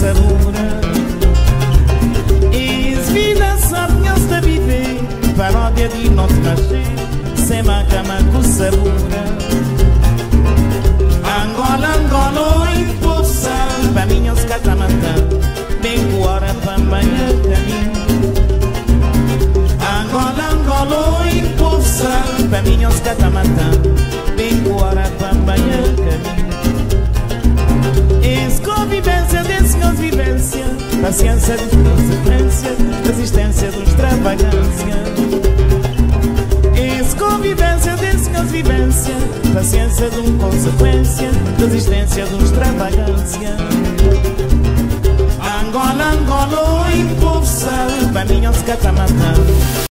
sabura E vida sabe de viver Paródia de nosso nascer Sem cama com sabura Angola, Angola, oi, poça Para mim os catamantã Bem hora para amanhã caminho Angola, Angola, oi, poça Para mim os Paciência, desconsequência Resistência dos extravagância Esconvivência, desconvivência Paciência de consequência Resistência dos extravagância Angola, Angola, oi, povo sabe Para mim, os catamatã